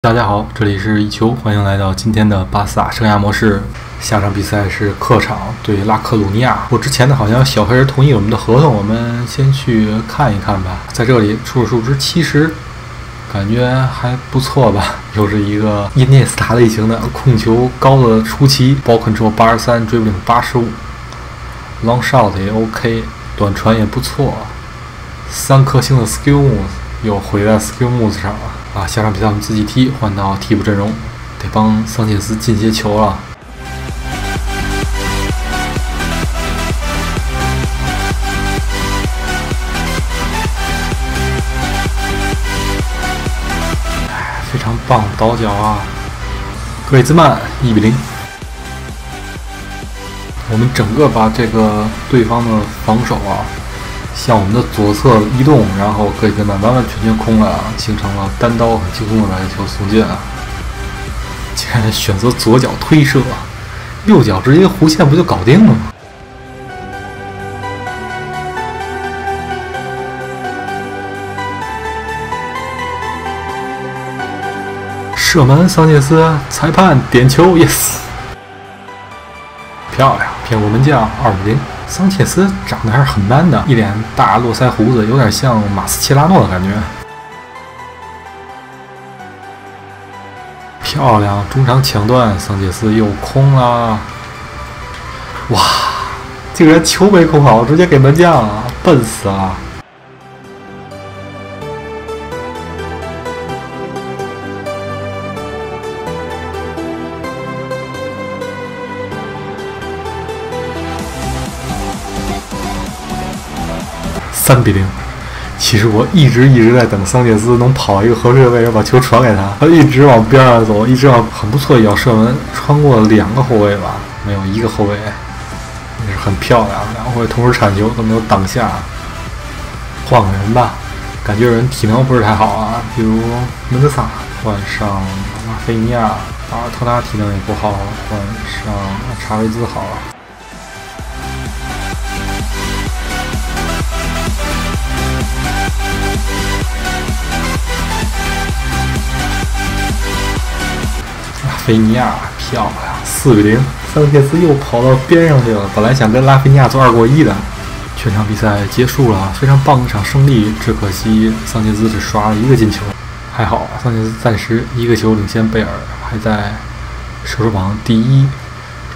大家好，这里是一球，欢迎来到今天的巴萨生涯模式。下场比赛是客场对拉克鲁尼亚。我之前呢好像小黑人同意我们的合同，我们先去看一看吧。在这里初始数值七十，感觉还不错吧？又是一个伊涅斯塔类型的控球高的出奇，ball control 八十三，dribbling 八十五，long shot 也 OK，短传也不错，三颗星的 skill moves 又回在 skill moves 上了。啊，下场比赛我们自己踢，换到替补阵容，得帮桑切斯进些球了。哎，非常棒，倒脚啊！格里兹曼一比零。我们整个把这个对方的防守啊。向我们的左侧移动，然后格里兹曼完完全全空了，形成了单刀很轻松的来球送进啊！竟然选择左脚推射，右脚直接弧线不就搞定了吗？射门，桑切斯，裁判点球，yes，漂亮，骗过门将，二比零。桑切斯长得还是很 man 的，一脸大络腮胡子，有点像马斯切拉诺的感觉。漂亮，中场抢断，桑切斯又空了。哇，竟然球没控好，直接给门将，笨死了。三比零，其实我一直一直在等桑切斯能跑一个合适的位置把球传给他，他一直往边上走，一直往很不错的一脚射门，穿过两个后卫吧，没有一个后卫，也是很漂亮，两回同时铲球都没有挡下。换个人吧，感觉人体能不是太好啊，比如门德萨，换上拉菲尼亚，阿尔特拉体能也不好，换上查韦兹好了。菲尼亚漂亮，四比零。桑切斯又跑到边上去了，本来想跟拉菲尼亚做二过一的。全场比赛结束了，非常棒的一场胜利。只可惜桑切斯只刷了一个进球，还好桑切斯暂时一个球领先贝尔，还在射手榜第一。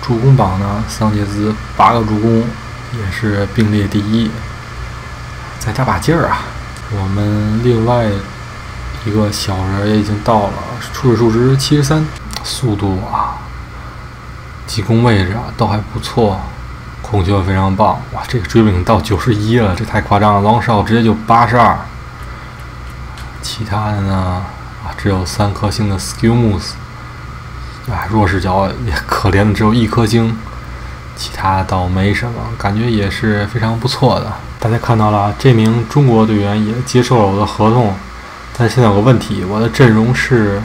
助攻榜呢，桑切斯八个助攻，也是并列第一。再加把劲儿啊！我们另外一个小人也已经到了，初始数值七十三。速度啊，进攻位置啊都还不错，控球非常棒。哇，这个追兵到九十一了，这太夸张了。long shot 直接就八十二。其他的呢，啊，只有三颗星的 skill moves。啊，弱势角也 可怜的只有一颗星，其他倒没什么，感觉也是非常不错的。大家看到了，这名中国队员也接受了我的合同，但现在有个问题，我的阵容是。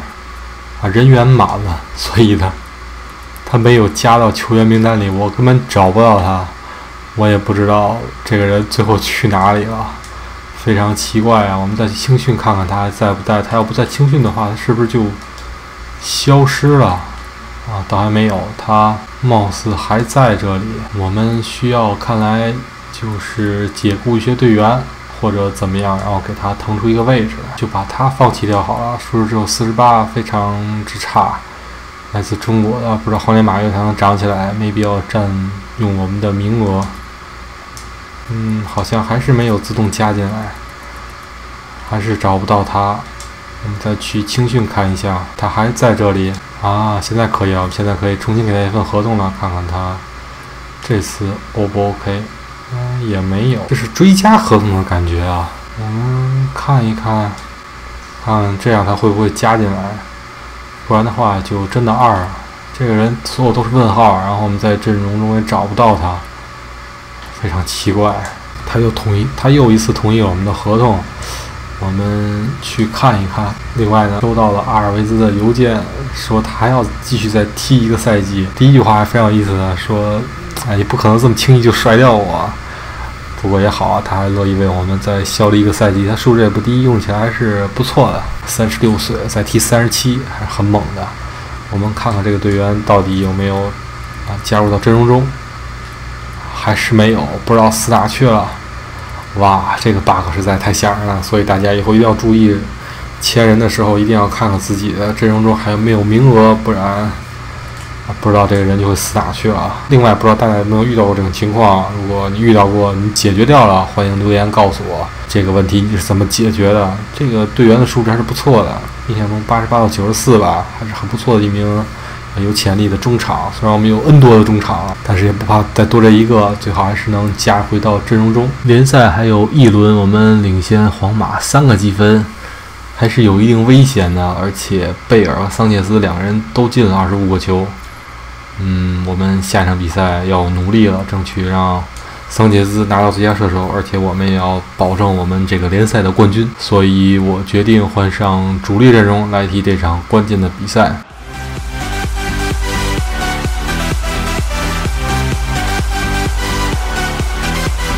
啊，人员满了，所以呢，他没有加到球员名单里，我根本找不到他，我也不知道这个人最后去哪里了，非常奇怪啊！我们再去青训看看他还在不在，他要不在青训的话，他是不是就消失了？啊，倒还没有，他貌似还在这里。我们需要看来就是解雇一些队员。或者怎么样，然后给他腾出一个位置，就把他放弃掉好了。数值只有四十八，非常之差。来自中国的，不知道后年马月才能涨起来，没必要占用我们的名额。嗯，好像还是没有自动加进来，还是找不到他。我们再去青训看一下，他还在这里啊！现在可以了，现在可以重新给他一份合同了，看看他这次 O 不 OK。嗯，也没有，这是追加合同的感觉啊。我们看一看，看这样他会不会加进来？不然的话就真的二。这个人所有都是问号，然后我们在阵容中也找不到他，非常奇怪。他又同意，他又一次同意我们的合同。我们去看一看。另外呢，收到了阿尔维兹的邮件，说他还要继续再踢一个赛季。第一句话还非常有意思的说。哎，也不可能这么轻易就甩掉我。不过也好啊，他还乐意为我们再效力一个赛季，他素质也不低，用起来还是不错的。三十六岁再踢三十七，还是很猛的。我们看看这个队员到底有没有啊加入到阵容中，还是没有，不知道死哪去了。哇，这个 bug 实在太吓人了，所以大家以后一定要注意，签人的时候一定要看看自己的阵容中还有没有名额，不然。不知道这个人就会死哪去了。另外，不知道大家有没有遇到过这种情况？如果你遇到过，你解决掉了，欢迎留言告诉我这个问题你是怎么解决的。这个队员的素质还是不错的，印象中八十八到九十四吧，还是很不错的一名有潜力的中场。虽然我们有 N 多的中场，但是也不怕再多这一个，最好还是能加回到阵容中。联赛还有一轮，我们领先皇马三个积分，还是有一定危险的。而且贝尔和桑切斯两个人都进了二十五个球。嗯，我们下一场比赛要努力了，争取让桑切斯拿到最佳射手，而且我们也要保证我们这个联赛的冠军。所以我决定换上主力阵容来踢这场关键的比赛。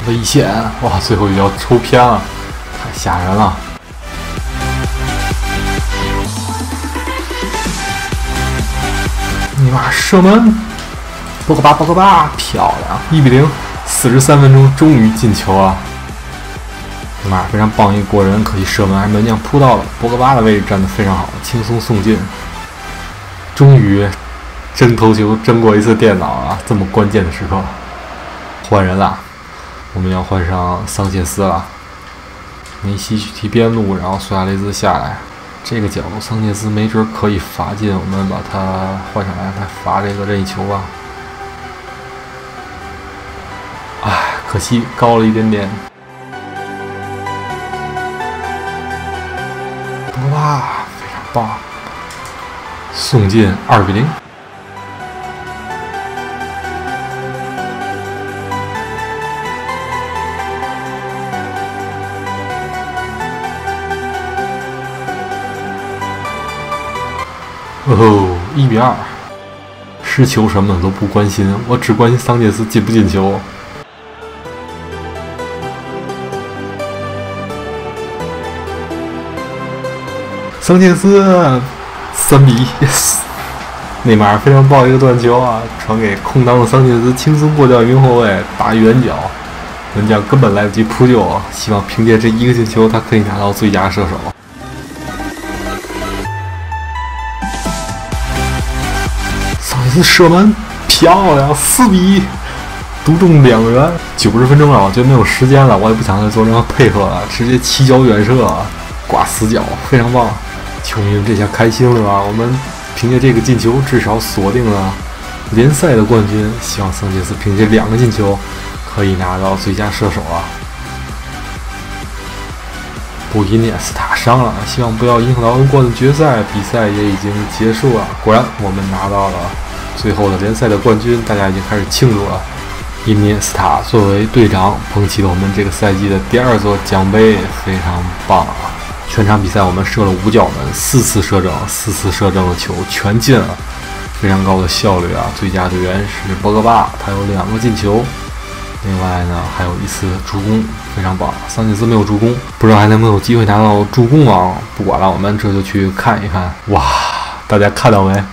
危险！哇，最后一脚抽偏了，太吓人了。尼玛射门，博格巴，博格巴，漂亮！一比零，四十三分钟终于进球了。尼玛非常棒一过人，可惜射门还是门将扑到了。博格巴的位置站得非常好，轻松送进。终于真头球争过一次电脑啊！这么关键的时刻，换人了，我们要换上桑切斯了。梅西去踢边路，然后苏亚雷斯下来。这个角度，桑切斯没准可以罚进，我们把他换上来，他罚这个任意球吧。唉，可惜高了一点点。哇，非常棒，送进二比零。哦，一比二，失球什么的都不关心，我只关心桑切斯进不进球。桑切斯三比一，内马尔非常棒一个断球啊，传给空当的桑切斯，轻松过掉一名后卫，打远角，门将根本来不及扑救啊，希望凭借这一个进球，他可以拿到最佳射手。射门漂亮，四比一，独中两元。九十分钟了，我觉得没有时间了，我也不想再做任何配合了，直接起脚远射，挂死角，非常棒。球迷们这下开心了吧？我们凭借这个进球，至少锁定了联赛的冠军。希望桑切斯凭借两个进球，可以拿到最佳射手啊！布伊涅斯塔伤了，希望不要影响到欧冠的决赛。比赛也已经结束了，果然我们拿到了。最后的联赛的冠军，大家已经开始庆祝了。伊涅斯塔作为队长，捧起了我们这个赛季的第二座奖杯，非常棒啊！全场比赛我们射了五脚门，四次射正，四次射正的球全进了，非常高的效率啊！最佳队员是博格巴，他有两个进球。另外呢，还有一次助攻，非常棒。桑切斯没有助攻，不知道还能不能有机会拿到助攻王。不管了，我们这就去看一看。哇，大家看到没？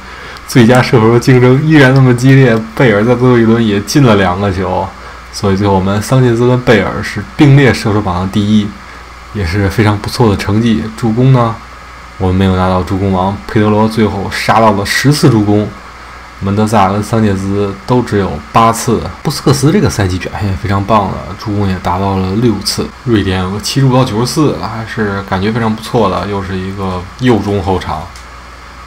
最佳射手的竞争依然那么激烈，贝尔在最后一轮也进了两个球，所以最后我们桑切斯跟贝尔是并列射手榜的第一，也是非常不错的成绩。助攻呢，我们没有拿到助攻王，佩德罗最后杀到了十次助攻，门德萨跟桑切斯都只有八次。布斯克斯这个赛季表现也非常棒的，助攻也达到了六次。瑞典有个七十五到九十四，还是感觉非常不错的，又是一个右中后场。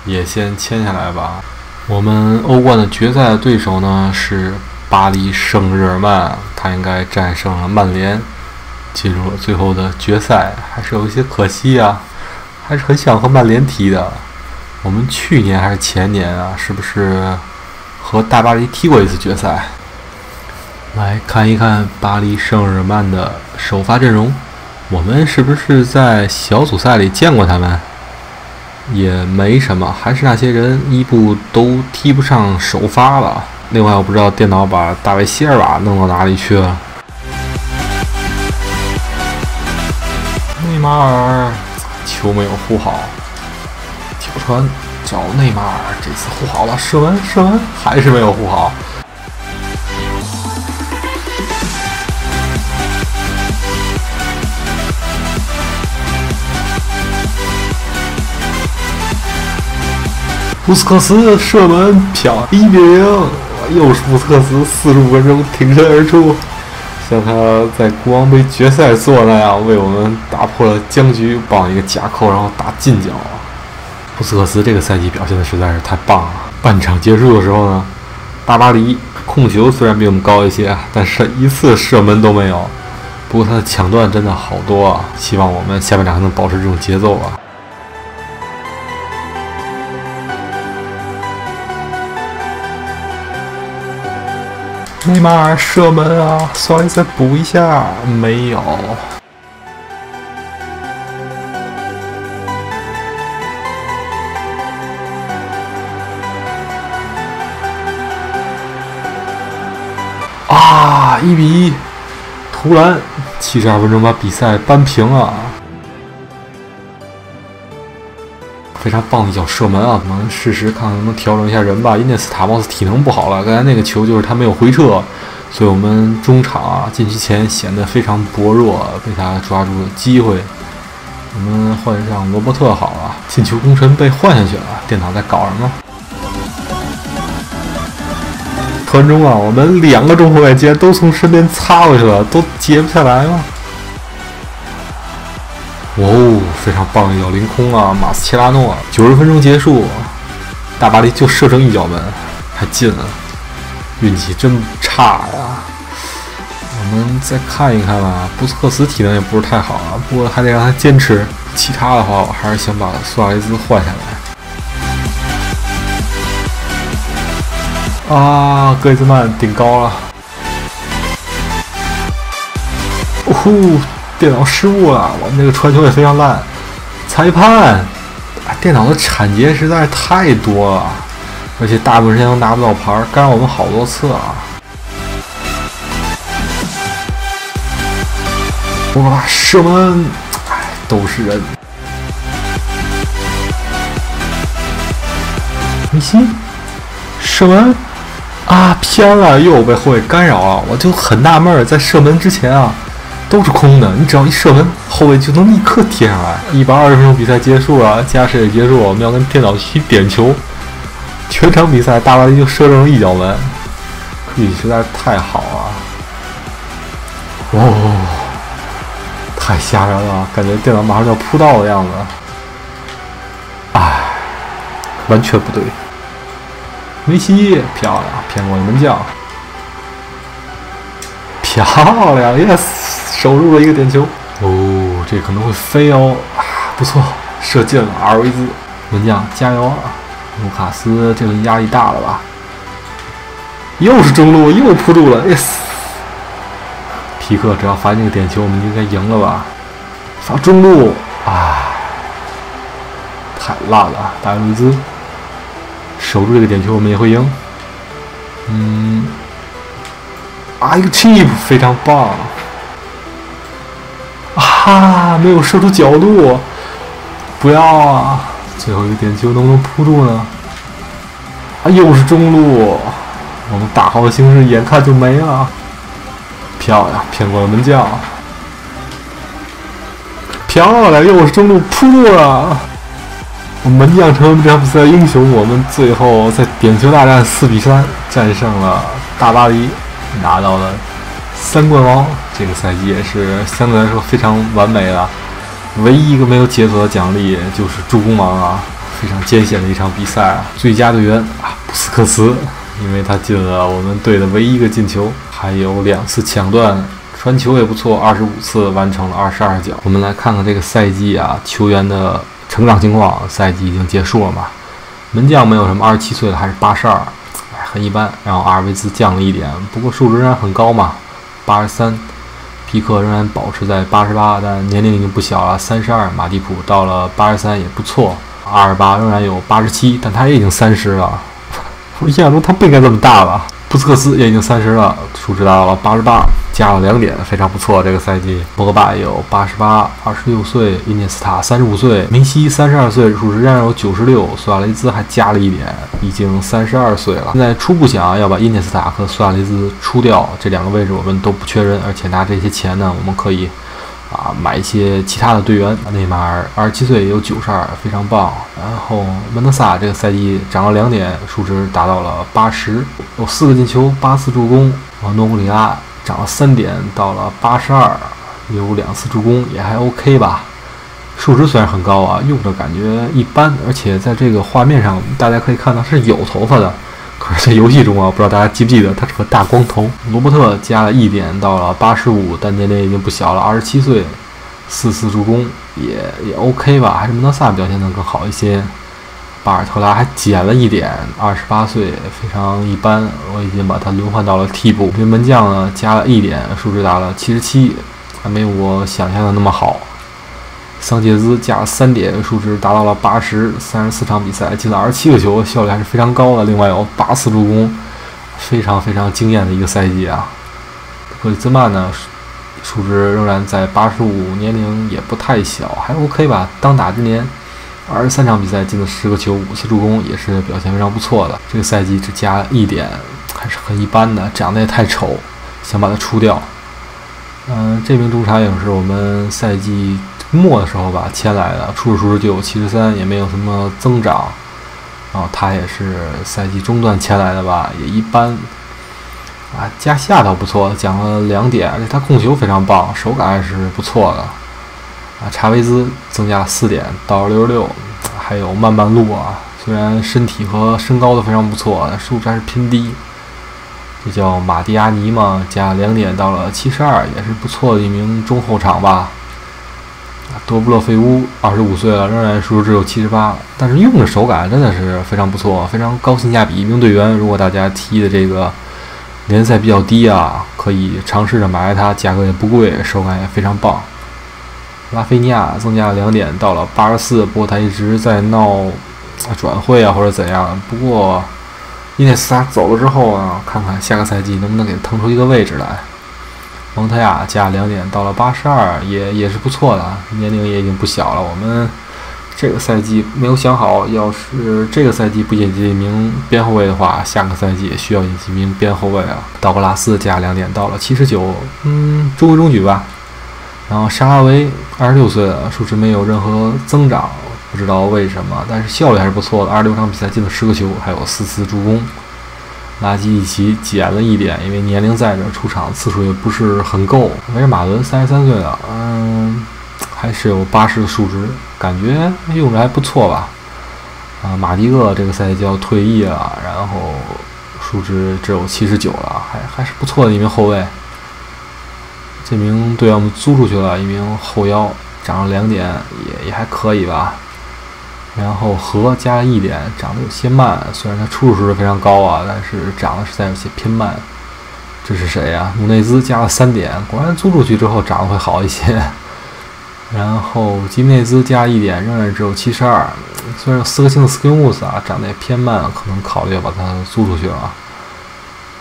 也先签下来吧。我们欧冠的决赛的对手呢是巴黎圣日耳曼，他应该战胜了曼联，进入了最后的决赛，还是有一些可惜啊。还是很想和曼联踢的。我们去年还是前年啊，是不是和大巴黎踢过一次决赛？来看一看巴黎圣日耳曼的首发阵容，我们是不是在小组赛里见过他们？也没什么，还是那些人，伊布都踢不上首发了。另外，我不知道电脑把大卫希尔瓦弄到哪里去了。内马尔球没有护好，挑传找内马尔，这次护好了，射门射门还是没有护好。布斯克斯射门漂一比零，又是布斯克斯四十五分钟挺身而出，像他在国王杯决赛做那样，为我们打破了僵局，帮一个假扣，然后打近角。布斯克斯这个赛季表现的实在是太棒了。半场结束的时候呢，大巴黎控球虽然比我们高一些，但是一次射门都没有。不过他的抢断真的好多啊！希望我们下半场还能保持这种节奏啊！内马尔射门啊！苏亚雷斯补一下，没有。啊！一比一，突然七十二分钟把比赛扳平了。非常棒的一脚射门啊！我们试试看看能不能调整一下人吧。因为斯塔莫斯体能不好了，刚才那个球就是他没有回撤，所以我们中场啊禁区前显得非常薄弱，被他抓住了机会。我们换上罗伯特好了，进球功臣被换下去了。电脑在搞什么？传中啊！我们两个中后卫竟然都从身边擦过去了，都接不下来了。哦，非常棒的一脚凌空啊！马斯切拉诺，九十分钟结束，大巴黎就射成一脚门，还进了，运气真差呀！我们再看一看吧，布斯克茨体能也不是太好啊，不过还得让他坚持。其他的话，我还是想把苏亚雷斯换下来。啊，格里兹曼顶高了！哦呼！电脑失误了，我们这个传球也非常烂。裁判，电脑的铲截实在太多了，而且大部分时间都拿不到牌，干扰我们好多次啊！哇，射门，哎，都是人。梅西，射门，啊，偏了，又被后卫干扰了，我就很纳闷，在射门之前啊。都是空的，你只要一射门，后卫就能立刻贴上来。一百二十分钟比赛结束了，加时也结束，我们要跟电脑去点球。全场比赛大巴黎就射中了一脚门，运气实在是太好了。哦，太吓人了，感觉电脑马上就要扑到的样子。哎，完全不对。梅西漂亮，骗过门将。漂亮，yes。守住了一个点球哦，这可能会飞哦，不错，射进了阿尔维兹门将加油啊！卢卡斯这个压力大了吧？又是中路，又扑住了，yes！皮克只要罚进个点球，我们应该赢了吧？罚中路啊，太烂了！达维兹守住这个点球，我们也会赢。嗯，啊，一个 cheap，非常棒。啊！没有射出角度，不要啊！最后一个点球能不能扑住呢？啊，又是中路，我们打好的形势眼看就没了。漂亮，骗过了门将。漂亮，又是中路扑住了。我门将成为这场比赛英雄，我们最后在点球大战四比三战胜了大巴黎，拿到了三冠王。这个赛季也是相对来说非常完美了，唯一一个没有解锁的奖励就是助攻王啊，非常艰险的一场比赛啊！最佳队员啊，布斯克茨，因为他进了我们队的唯一一个进球，还有两次抢断，传球也不错，二十五次完成了二十二脚。我们来看看这个赛季啊球员的成长情况，赛季已经结束了嘛？门将没有什么，二十七岁了还是八十二，很一般。然后阿尔维兹降了一点，不过数值仍然很高嘛，八十三。皮克仍然保持在八十八，但年龄已经不小了，三十二。马蒂普到了八十三也不错。阿尔巴仍然有八十七，但他也已经三十了。我印象中他不应该这么大吧？布斯克斯也已经三十了，数值达到了八十八。加了两点，非常不错。这个赛季，博格巴有八十八，二十六岁；伊涅斯塔三十五岁，梅西三十二岁，数值仍然有九十六。苏亚雷兹还加了一点，已经三十二岁了。现在初步想要把伊涅斯塔和苏亚雷兹出掉，这两个位置我们都不缺人，而且拿这些钱呢，我们可以啊买一些其他的队员。内马尔二十七岁，有九十二，非常棒。然后门德萨这个赛季涨了两点，数值达到了八十，有四个进球，八次助攻。啊，诺布里拉涨了三点，到了八十二，有两次助攻，也还 OK 吧。数值虽然很高啊，用着感觉一般，而且在这个画面上，大家可以看到是有头发的。可是，在游戏中啊，不知道大家记不记得，他是个大光头。罗伯特加了一点，到了八十五，但年龄已经不小了，二十七岁，四次助攻，也也 OK 吧，还是门德萨表现能更好一些。巴尔特拉还减了一点，二十八岁，非常一般。我已经把他轮换到了替补。这门将呢，加了一点，数值达了七十七，还没有我想象的那么好。桑切斯加了三点，数值达到了八十，三十四场比赛进了二十七个球，效率还是非常高的。另外有八次助攻，非常非常惊艳的一个赛季啊。格里兹曼呢，数值仍然在八十五，年龄也不太小，还 OK 吧。当打之年。二十三场比赛进了十个球，五次助攻，也是表现非常不错的。这个赛季只加一点，还是很一般的，长得也太丑，想把它出掉。嗯，这名中场也是我们赛季末的时候吧签来的，初始数值就有七十三，也没有什么增长。然后他也是赛季中段签来的吧，也一般。啊，加下倒不错，讲了两点，而且他控球非常棒，手感还是不错的。啊，查韦兹增加四点到六十六，还有慢慢路啊，虽然身体和身高都非常不错，但数值还是偏低。这叫马蒂亚尼嘛，加两点到了七十二，也是不错的一名中后场吧。多布勒费乌二十五岁了，仍然数值只有七十八，但是用的手感真的是非常不错，非常高性价比一名队员。如果大家踢的这个联赛比较低啊，可以尝试着买来它，价格也不贵，手感也非常棒。拉菲尼亚增加了两点，到了八十四。不过他一直在闹转会啊，或者怎样。不过伊涅斯塔走了之后啊，看看下个赛季能不能给他腾出一个位置来。蒙特亚加两点，到了八十二，也也是不错的，年龄也已经不小了。我们这个赛季没有想好，要是这个赛季不引进一名边后卫的话，下个赛季也需要引进一名边后卫啊。道格拉斯加两点，到了七十九，嗯，中规中矩吧。然后沙拉维二十六岁了，数值没有任何增长，不知道为什么，但是效率还是不错的。二十六场比赛进了十个球，还有四次助攻。拉基一奇减了一点，因为年龄在这，出场次数也不是很够。维尔马伦三十三岁了，嗯，还是有八十的数值，感觉用着还不错吧。啊，马蒂厄这个赛季就要退役了，然后数值只有七十九了，还还是不错的一名后卫。这名队员我们租出去了，一名后腰，涨了两点，也也还可以吧。然后和加了一点，涨得有些慢，虽然他出手数值非常高啊，但是涨得实在有些偏慢。这是谁呀？努内兹加了三点，果然租出去之后涨得会好一些。然后吉内兹加一点，仍然只有七十二，虽然有四个星的斯科乌斯啊，涨得也偏慢，可能考虑要把它租出去了。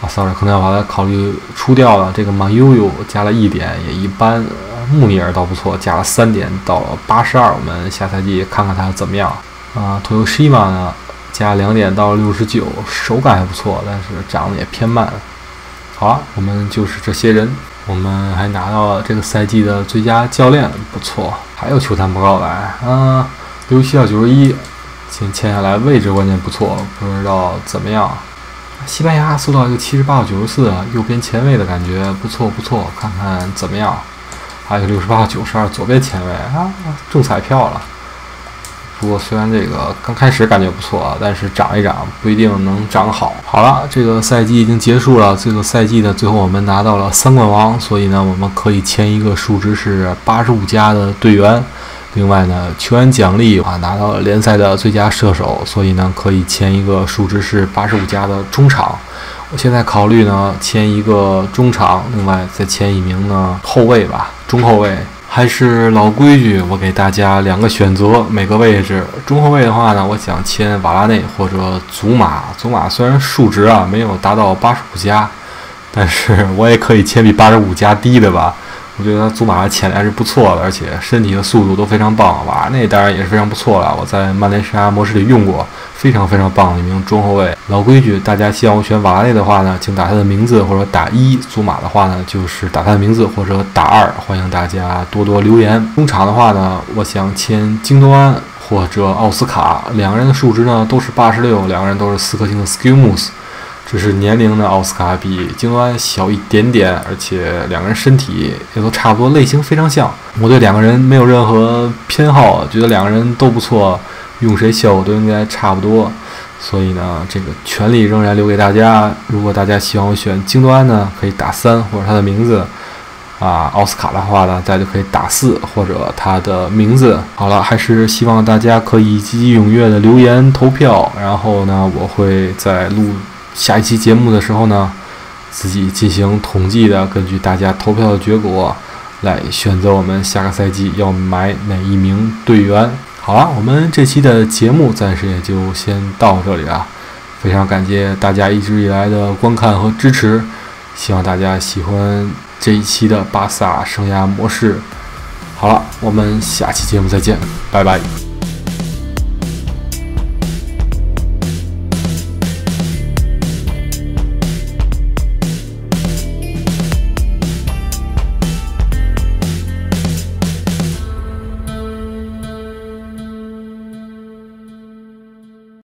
啊，sorry，可能要把它考虑出掉了。这个马悠悠加了一点，也一般。穆尼尔倒不错，加了三点，到了八十二。我们下赛季看看他怎么样。啊，托尤西马呢，加两点到六十九，手感还不错，但是涨得也偏慢。好了，我们就是这些人。我们还拿到了这个赛季的最佳教练，不错。还有球探报告来，啊，六七到九十一，先签下来，位置关键不错，不知道怎么样。西班牙搜到一个七十八到九十四右边前卫的感觉不错不错，看看怎么样？还有六十八到九十二左边前卫啊，中彩票了。不过虽然这个刚开始感觉不错，但是涨一涨不一定能涨好。好了，这个赛季已经结束了，这个赛季的最后我们拿到了三冠王，所以呢，我们可以签一个数值是八十五加的队员。另外呢，球员奖励啊，拿到了联赛的最佳射手，所以呢，可以签一个数值是八十五加的中场。我现在考虑呢，签一个中场，另外再签一名呢后卫吧，中后卫。还是老规矩，我给大家两个选择，每个位置。中后卫的话呢，我想签瓦拉内或者祖马。祖马虽然数值啊没有达到八十五加。但是我也可以签比八十五加低的吧。我觉得祖马的潜力还是不错的，而且身体的速度都非常棒。瓦内当然也是非常不错了，我在曼联生涯模式里用过，非常非常棒的一名中后卫。老规矩，大家希望我选瓦内的话呢，请打他的名字或者打一；祖马的话呢，就是打他的名字或者打二。欢迎大家多多留言。中场的话呢，我想签京多安或者奥斯卡，两个人的数值呢都是八十六，两个人都是四颗星的 Skill Moves。只是年龄呢，奥斯卡比京多安小一点点，而且两个人身体也都差不多，类型非常像。我对两个人没有任何偏好，觉得两个人都不错，用谁效果都应该差不多。所以呢，这个权利仍然留给大家。如果大家希望我选京多安呢，可以打三或者他的名字啊；奥斯卡的话呢，大家就可以打四或者他的名字。好了，还是希望大家可以积极踊跃的留言投票，然后呢，我会在录。下一期节目的时候呢，自己进行统计的，根据大家投票的结果来选择我们下个赛季要买哪一名队员。好了，我们这期的节目暂时也就先到这里了，非常感谢大家一直以来的观看和支持，希望大家喜欢这一期的巴萨生涯模式。好了，我们下期节目再见，拜拜。